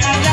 Maria.